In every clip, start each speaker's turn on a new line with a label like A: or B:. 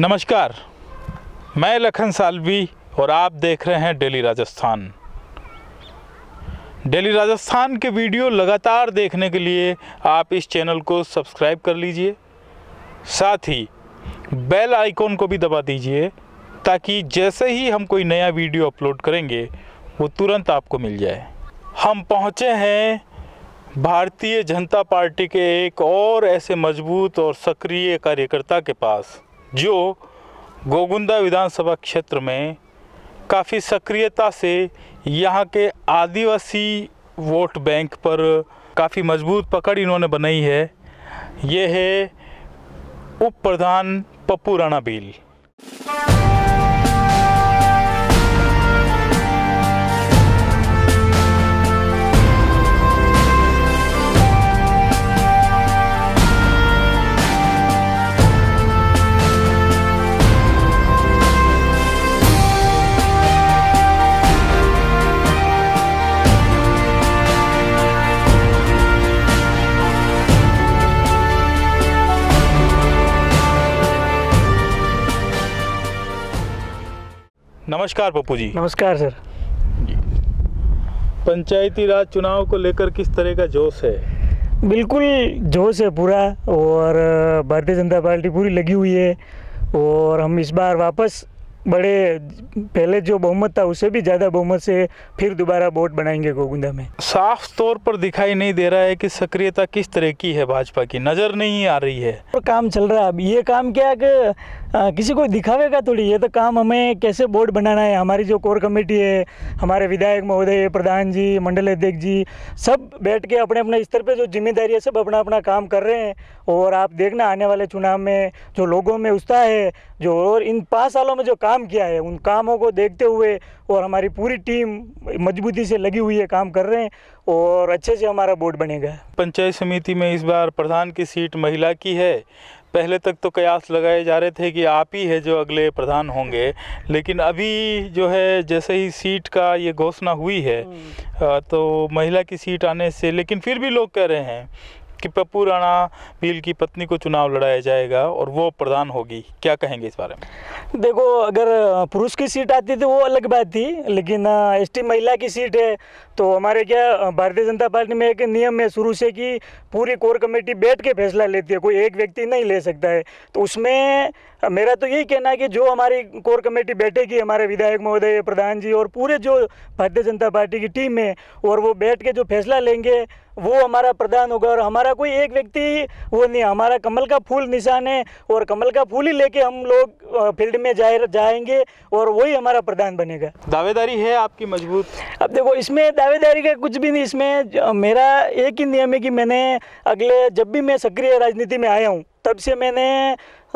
A: नमस्कार, मैं लखन सालवी और आप देख रहे हैं डेली राजस्थान। डेली राजस्थान के वीडियो लगातार देखने के लिए आप इस चैनल को सब्सक्राइब कर लीजिए, साथ ही बेल आइकॉन को भी दबा दीजिए, ताकि जैसे ही हम कोई नया वीडियो अपलोड करेंगे, वो तुरंत आपको मिल जाए। हम पहुँचे हैं भारतीय जनता पार्टी के एक और ऐसे मज़बूत और सक्रिय कार्यकर्ता के पास। जो गोगुंदा विधानसभा क्षेत्र में काफ़ी सक्रियता से यहाँ के आदिवासी वोट बैंक पर काफ़ी मज़बूत पकड़ इन्होंने बनाई है। ये है उप प्रधान पप्पू राणा भील नमस्कार पप्पू जी।
B: नमस्कार सर।
A: पंचायती राज चुनाव को लेकर किस तरह का जोश है?
B: बिल्कुल जोश है पूरा और भारतीय जनता पार्टी पूरी लगी हुई है और हम इस बार वापस बड़े पहले जो बहुमत था उससे भी ज़्यादा बहुमत से फिर दोबारा वोट बनाएँगे गोगुंदा में।
A: साफ़ तौर पर दिखाई नहीं दे रहा है कि सक्रियता किस तरह की है भाजपा की। नज़र नहीं आ रही है।
B: और काम चल रहा है। अब ये काम क्या है कि आ, किसी को दिखावेगा थोड़ी ये तो काम हमें कैसे बोर्ड बनाना है? हमारी जो कोर कमेटी है हमारे विधायक महोदय प्रधान जी मंडल अध्यक्ष जी सब बैठ के अपने अपने स्तर पे जो ज़िम्मेदारी है सब अपना अपना काम कर रहे हैं। और आप देखना आने वाले चुनाव में जो लोगों में उत्साह है जो और इन पाँच सालों में जो काम किया है उन कामों को देखते हुए और हमारी पूरी टीम मजबूती से लगी हुई है काम कर रहे हैं और अच्छे से हमारा बोर्ड बनेगा।
A: पंचायत समिति में इस बार प्रधान की सीट महिला की है। पहले तक तो कयास लगाए जा रहे थे कि आप ही है जो अगले प्रधान होंगे लेकिन अभी जो है जैसे ही सीट का ये घोषणा हुई है तो महिला की सीट आने से लेकिन फिर भी लोग कह रहे हैं कि पप्पू राणा भील की पत्नी को चुनाव लड़ाया जाएगा और वो प्रधान होगी। क्या कहेंगे इस बारे में?
B: देखो, अगर पुरुष की सीट आती तो वो अलग बात थी, लेकिन एसटी महिला की सीट है तो हमारे क्या भारतीय जनता पार्टी में एक नियम है शुरू से कि पूरी कोर कमेटी बैठ के फैसला लेती है, कोई एक व्यक्ति नहीं ले सकता है। तो उसमें मेरा तो यही कहना है कि जो हमारी कोर कमेटी बैठेगी, हमारे विधायक महोदय, प्रधान जी और पूरे जो भारतीय जनता पार्टी की टीम है, और वो बैठ के जो फैसला लेंगे वो हमारा प्रधान होगा और हमारा कोई एक व्यक्ति वो नहीं हमारा कमल का फूल निशान है और कमल का फूल ही लेके हम लोग फ़ील्ड में जाए जाएँगे और वही हमारा प्रधान बनेगा।
A: दावेदारी है आपकी मज़बूत?
B: अब देखो इसमें दावेदारी का कुछ भी नहीं इसमें मेरा एक ही नियम है कि मैंने अगले जब भी मैं सक्रिय राजनीति में आया हूँ तब से मैंने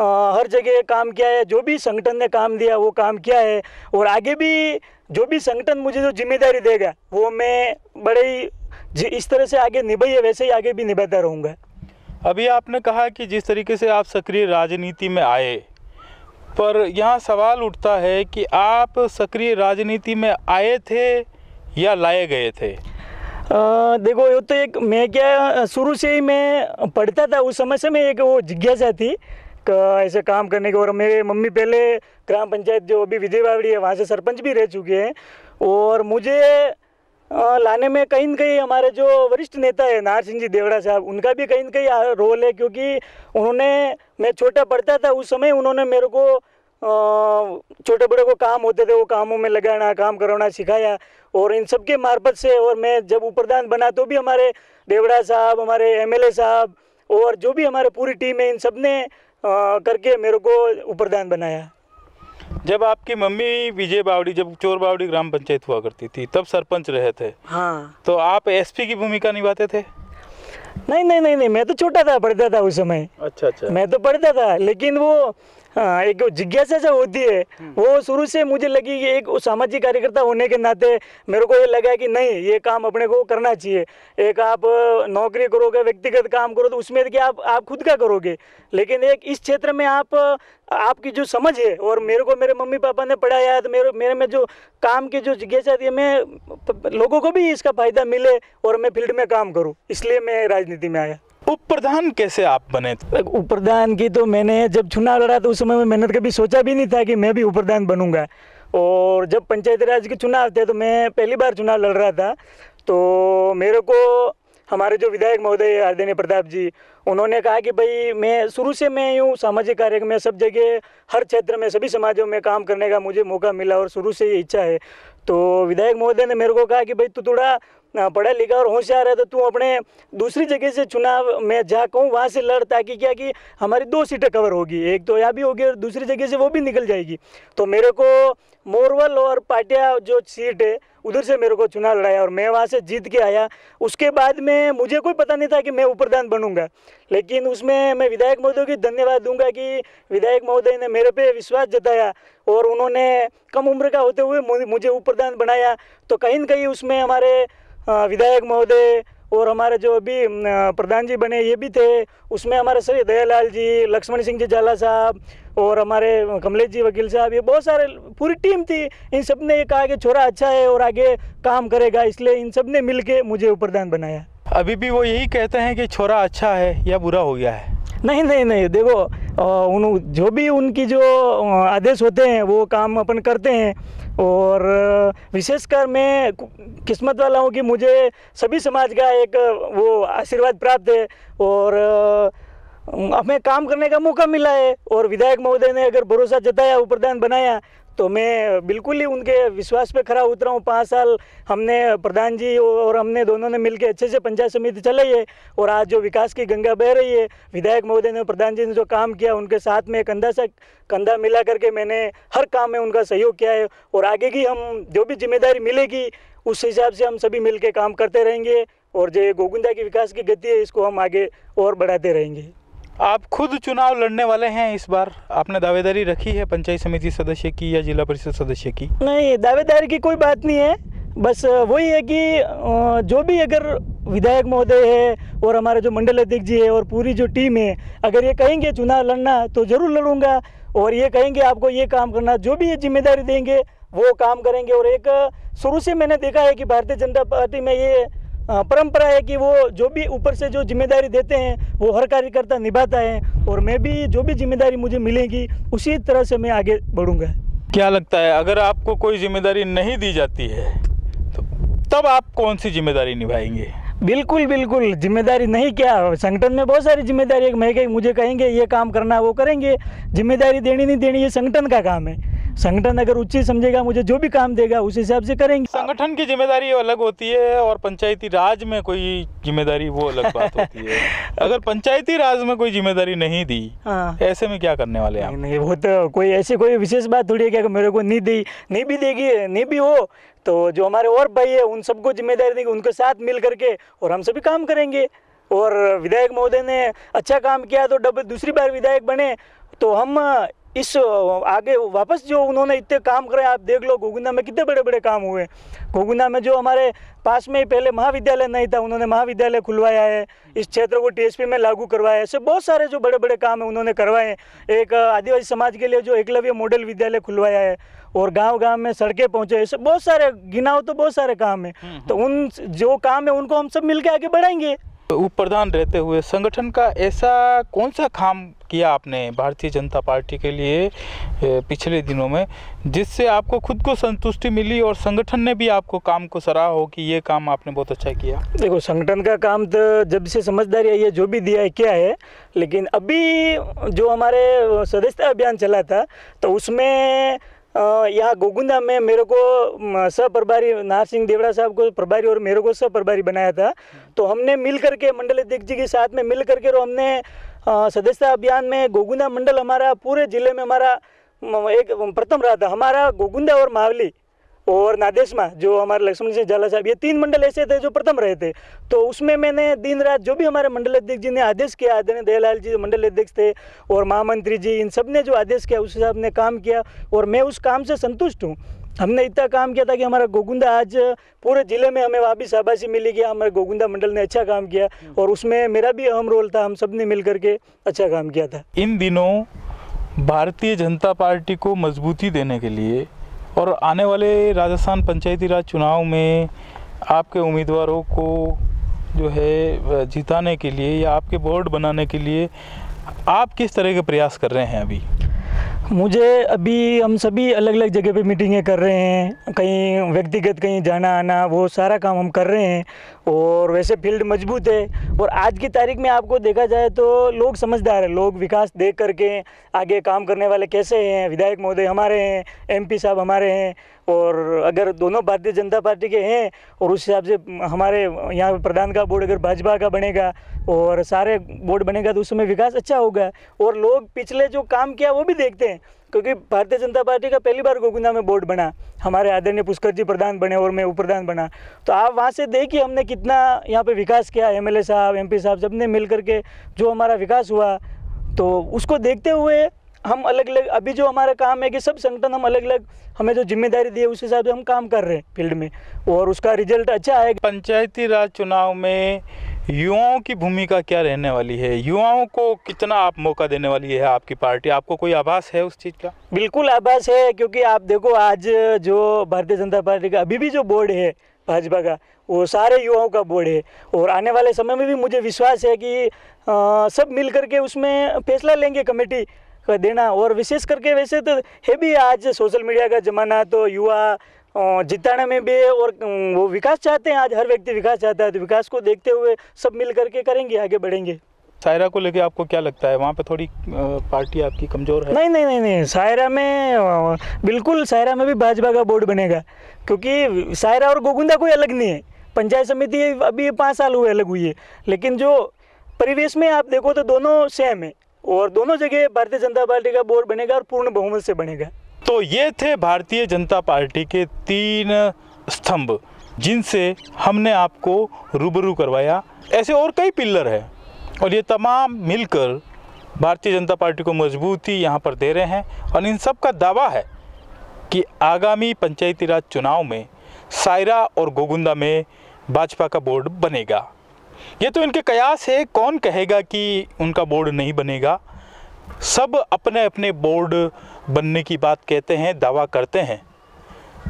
B: हर जगह काम किया है जो भी संगठन ने काम दिया वो काम किया है और आगे भी जो भी संगठन मुझे जो ज़िम्मेदारी देगा वो मैं बड़े ही जि- इस तरह से आगे निभाइए वैसे ही आगे भी निभाता रहूँगा।
A: अभी आपने कहा कि जिस तरीके से आप सक्रिय राजनीति में आए पर यहाँ सवाल उठता है कि आप सक्रिय राजनीति में आए थे या लाए गए थे?
B: अ, देखो ये तो एक मैं क्या शुरू से ही मैं पढ़ता था उस समय से मैं एक वो जिज्ञासा थी क- ऐसे काम करने की और मेरे मम्मी पहले ग्राम पंचायत जो अभी विजय बावड़ी है वहाँ से सरपंच भी रह चुके हैं और मुझे लाने में कहीं न कहीं हमारे जो वरिष्ठ नेता है नार सिंह जी, देवड़ा साहब, उनका भी कहीं ना कहीं रोल है क्योंकि उन्होंने, मैं छोटा पढ़ता था, उस समय उन्होंने मेरे को छोटे बड़े को काम होते थे, वो कामों में लगाना, काम करवाना सिखाया और इन सब के मार्फत से और मैं जब उपप्रधान बना तो भी हमारे देवड़ा साहब, हमारे एमएलए साहब और जो भी हमारे पूरी टीम है, इन सबने करके मेरे को उपप्रधान बनाया।
A: जब आपकी मम्मी विजय बावड़ी जब चोर बावड़ी ग्राम पंचायत हुआ करती थी तब सरपंच रहे थे।
B: हाँ।
A: तो आप एसपी की भूमिका निभाते थे?
B: नहीं नहीं नहीं नहीं मैं तो छोटा था पढ़ता था उस समय।
A: अच्छा अच्छा।
B: मैं तो पढ़ता था लेकिन वो हाँ, एक जिज्ञासा जो होती है। वो शुरू से मुझे लगी कि एक सामाजिक कार्यकर्ता होने के नाते मेरे को ये लगा कि नहीं ये काम अपने को करना चाहिए। एक आप नौकरी करोगे व्यक्तिगत काम करो तो उसमें कि आप आप खुद का करोगे। लेकिन एक इस क्षेत्र में आप आपकी जो समझ है और मेरे को मेरे मम्मी पापा ने पढ़ाया तो मेरे मेरे में जो काम की जो जिज्ञासा थी मैं लोगों को भी इसका फ़ायदा मिले और मैं फ़ील्ड में काम करूँ इसलिए मैं राजनीति में आया।
A: उप प्रधान कैसे आप बने?
B: उप प्रधान की तो मैंने जब चुनाव लड़ा तो उस समय में मैंने कभी सोचा भी नहीं था कि मैं भी उप प्रधान बनूँगा। और जब पंचायत राज के चुनाव थे तो मैं पहली बार चुनाव लड़ रहा था। तो मेरे को हमारे जो विधायक महोदय आदरणीय प्रताप जी, उन्होंने कहा कि भाई, मैं शुरू से मैं यूँ सामाजिक कार्य में सब जगह, हर क्षेत्र में, सभी समाजों में काम करने का मुझे मौका मिला और शुरू से ये इच्छा है। तो विधायक महोदय ने मेरे को कहा कि भाई, तू थोड़ा पढ़ा लिखा और होशियार है तो तू अपने दूसरी जगह से चुनाव में जा, कहूँ, वहाँ से लड़, ताकि क्या कि हमारी दो सीटें कवर होगी, एक तो यहाँ भी होगी और दूसरी जगह से वो भी निकल जाएगी। तो मेरे को मोरवल और पाटिया जो सीट है, उधर से मेरे को चुनाव लड़ाया और मैं वहाँ से जीत के आया। उसके बाद में मुझे कोई पता नहीं था कि मैं उपप्रधान बनूँगा, लेकिन उसमें मैं विधायक महोदय की धन्यवाद दूँगा कि विधायक महोदय ने मेरे पे विश्वास जताया और उन्होंने कम उम्र का होते हुए मुझे उपप्रधान बनाया। तो कहीं ना कहीं उसमें हमारे विधायक महोदय और हमारे जो अभी प्रधान जी बने, ये भी थे। उसमें हमारे श्री दयालाल जी, लक्ष्मण सिंह जी झाला साहब और हमारे कमलेश जी, वकील साहब, ये बहुत सारे, पूरी टीम थी। इन सबने ये कहा कि छोरा अच्छा है और आगे काम करेगा, इसलिए इन सबने मिल मुझे प्रधान बनाया।
A: अभी भी वो यही कहते हैं कि छोरा अच्छा है या बुरा हो गया है।
B: नहीं नहीं नहीं, देखो उन, जो भी उनकी जो आदेश होते हैं, वो काम अपन करते हैं। और, विशेषकर मैं किस्मत वाला हूँ कि मुझे सभी समाज का एक, वो आशीर्वाद प्राप्त है। और हमें काम करने का मौका मिला है। और विधायक महोदय ने अगर भरोसा जताया उप्रधान बनाया तो मैं बिल्कुल ही उनके विश्वास पे खरा उतरा हूँ। पाँच साल हमने, प्रधान जी और हमने दोनों ने मिलकर अच्छे से पंचायत समिति चलाई है और आज जो विकास की गंगा बह रही है, विधायक महोदय ने प्रधान जी ने जो काम किया, उनके साथ में कंधा से कंधा मिला करके मैंने हर काम में उनका सहयोग किया है और आगे की हम जो भी ज़िम्मेदारी मिलेगी, उस हिसाब से हम सभी मिल काम करते रहेंगे और जो गोगुंदा की विकास की गति है, इसको हम आगे और बढ़ाते रहेंगे।
A: आप खुद चुनाव लड़ने वाले हैं इस बार? आपने दावेदारी रखी है पंचायत समिति सदस्य की या जिला परिषद सदस्य की?
B: नहीं, दावेदारी की कोई बात नहीं है। बस वही है कि जो भी अगर विधायक महोदय है और हमारे जो मंडल अध्यक्ष जी है और पूरी जो टीम है, अगर ये कहेंगे चुनाव लड़ना तो ज़रूर लड़ूँगा। और ये कहेंगे आपको ये काम करना, जो भी ये ज़िम्मेदारी देंगे, वो काम करेंगे। और एक, शुरू से मैंने देखा है कि भारतीय जनता पार्टी में ये परंपरा है कि वो जो भी ऊपर से जो ज़िम्मेदारी देते हैं वो हर कार्यकर्ता निभाता है और मैं भी जो भी ज़िम्मेदारी मुझे मिलेगी उसी तरह से मैं आगे बढ़ूँगा।
A: क्या लगता है अगर आपको कोई ज़िम्मेदारी नहीं दी जाती है तो तब आप कौन सी ज़िम्मेदारी निभाएँगे?
B: बिल्कुल बिल्कुल ज़िम्मेदारी नहीं क्या? संगठन में बहुत सारी ज़िम्मेदारी है। मैं मुझे कहेंगे ये काम करना वो करेंगे। ज़िम्मेदारी देनी नहीं देनी ये संगठन का काम है। संगठन अगर उचित समझेगा मुझे जो भी काम देगा उस हिसाब से करेंगे।
A: संगठन की ज़िम्मेदारी अलग होती है और पंचायती राज में कोई ज़िम्मेदारी वो अलग बात होती है। अगर पंचायती राज में कोई ज़िम्मेदारी नहीं दी हाँ। ऐसे में क्या करने वाले
B: हैं नहीं वो तो कोई ऐसी कोई विशेष बात थोड़ी है कि मेरे को नहीं दी नहीं भी देगी नहीं भी हो तो जो हमारे और भाई है उन सबको ज़िम्मेदारी देंगे उनके साथ मिल करके और हम सभी काम करेंगे। और विधायक महोदय ने अच्छा काम किया तो डब दूसरी बार विधायक बने तो हम इस आगे वापस जो उन्होंने इतने काम करे आप देख लो गोगुंदा में कितने बड़े बड़े काम हुए गोगुंदा में जो हमारे पास में ही पहले महाविद्यालय नहीं था उन्होंने महाविद्यालय खुलवाया है इस क्षेत्र को टीएसपी में लागू करवाया है ऐसे बहुत सारे जो बड़े बड़े काम है उन्होंने करवाए एक आदिवासी समाज के लिए जो एकलव्य मॉडल विद्यालय खुलवाया है और गाँव गाँव में सड़कें पहुँचे ऐसे बहुत सारे गिनाओ तो बहुत सारे काम है। हम्म, तो हम्म। उन जो काम है उनको हम सब मिलकर आगे बढ़ाएँगे।
A: उप प्रधान रहते हुए संगठन का ऐसा कौन सा काम किया आपने भारतीय जनता पार्टी के लिए पिछले दिनों में, जिससे आपको खुद को संतुष्टि मिली और संगठन ने भी आपको काम को सराहा हो कि ये काम आपने बहुत अच्छा किया?
B: देखो, संगठन का काम तो जब से समझदारी आई है, जो भी दिया है, क्या है, लेकिन अभी जो हमारे सदस्यता अभियान चला था तो उसमें यहाँ गोगुंदा में मेरे को सह प्रभारी नार सिंह देवड़ा साहब को प्रभारी और मेरे को सह प्रभारी बनाया था। तो हमने मिल करके मंडल अध्यक्ष जी के साथ में मिल करके और हमने सदस्यता अभियान में गोगुंदा मंडल हमारा, पूरे ज़िले में हमारा एक प्रथम रहा था। हमारा गोगुंदा और मावली और नादेश नादेशमा जो हमारे लक्ष्मण सिंह झाला साहब, ये तीन मंडल ऐसे थे जो प्रथम रहे थे। तो उसमें मैंने दिन रात जो भी हमारे मंडल अध्यक्ष जी ने आदेश किया, आदरणीय दयालाल जी मंडल अध्यक्ष थे और महामंत्री जी, इन सबने जो आदेश किया, उस हिसाब ने काम किया और मैं उस काम से संतुष्ट हूँ। हमने इतना काम किया था कि हमारा गोगुंदा आज पूरे ज़िले में हमें वहाँ भी शाबाशी मिली कि हमारे गोगुंदा मंडल ने अच्छा काम किया और उसमें मेरा भी अहम रोल था, हम सबने मिल करके अच्छा काम किया था।
A: इन दिनों भारतीय जनता पार्टी को मजबूती देने के लिए और आने वाले राजस्थान पंचायती राज चुनाव में आपके उम्मीदवारों को जो है जिताने के लिए या आपके बोर्ड बनाने के लिए आप किस तरह के प्रयास कर रहे हैं अभी?
B: मुझे अभी हम सभी अलग अलग जगह पे मीटिंगें कर रहे हैं। कहीं व्यक्तिगत कहीं जाना, आना, वो सारा काम हम कर रहे हैं। और वैसे फ़ील्ड मज़बूत है। और आज की तारीख में आपको देखा जाए तो लोग समझदार हैं। लोग विकास देख करके आगे काम करने वाले कैसे हैं? विधायक महोदय हमारे हैं एमपी साहब हमारे हैं। और अगर दोनों भारतीय जनता पार्टी के हैं और उस हिसाब से हमारे यहाँ प्रधान का बोर्ड अगर भाजपा का बनेगा और सारे बोर्ड बनेगा तो उस समय विकास अच्छा होगा। और लोग पिछले जो काम किया वो भी देखते हैं, क्योंकि भारतीय जनता पार्टी का पहली बार गोकुंदा में बोर्ड बना, हमारे आदरणीय पुष्कर जी प्रधान बने और मैं उप प्रधान बना। तो आप वहाँ से देखिए हमने कितना यहाँ पे विकास किया, एमएलए साहब, एमपी साहब, सबने मिल करके जो हमारा विकास हुआ तो उसको देखते हुए हम अलग अलग अभी जो हमारा काम है कि सब संगठन हम अलग अलग हमें जो ज़िम्मेदारी दी है उस हिसाब से हम काम कर रहे हैं फ़ील्ड में। और उसका रिज़ल्ट अच्छा आएगा।
A: पंचायती राज चुनाव में युवाओं की भूमिका क्या रहने वाली है? युवाओं को कितना आप मौका देने वाली है आपकी पार्टी? आपको कोई आभास है उस चीज़ का?
B: बिल्कुल आभास है क्योंकि आप देखो आज जो भारतीय जनता पार्टी का अभी भी जो बोर्ड है भाजपा का वो सारे युवाओं का बोर्ड है। और आने वाले समय में भी मुझे विश्वास है कि आ, सब मिल करके उसमें फैसला लेंगे कमेटी। देना और विशेष करके वैसे तो है भी आज सोशल मीडिया का ज़माना तो युवा जिताने में भी और वो विकास चाहते हैं। आज हर व्यक्ति विकास चाहता है तो विकास को देखते हुए सब मिल करके करेंगे आगे बढ़ेंगे।
A: सायरा को लेके आपको क्या लगता है? वहाँ पे थोड़ी पार्टी आपकी कमज़ोर है?
B: नहीं नहीं नहीं नहीं। सायरा में बिल्कुल सायरा में भी भाजपा का बोर्ड बनेगा। क्योंकि सायरा और गोगुंदा कोई अलग नहीं है। पंचायत समिति अभी पाँच साल हुए अलग हुई है। लेकिन जो परिवेश में आप देखो तो दोनों सेम है। और दोनों जगह भारतीय जनता पार्टी का बोर्ड बनेगा और पूर्ण बहुमत से बनेगा।
A: तो ये थे भारतीय जनता पार्टी के तीन स्तंभ, जिनसे हमने आपको रूबरू करवाया। ऐसे और कई पिल्लर हैं और ये तमाम मिलकर भारतीय जनता पार्टी को मजबूती यहाँ पर दे रहे हैं और इन सब का दावा है कि आगामी पंचायती राज चुनाव में सायरा और गोगुंदा में भाजपा का बोर्ड बनेगा। ये तो इनके कयास है, कौन कहेगा कि उनका बोर्ड नहीं बनेगा? सब अपने अपने बोर्ड बनने की बात कहते हैं, दावा करते हैं।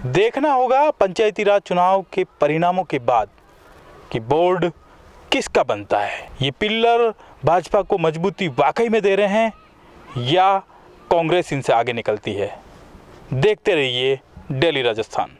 A: देखना होगा पंचायती राज चुनाव के परिणामों के बाद कि बोर्ड किसका बनता है। ये पिल्लर भाजपा को मजबूती वाकई में दे रहे हैं या कांग्रेस इनसे आगे निकलती है? देखते रहिए डेली राजस्थान।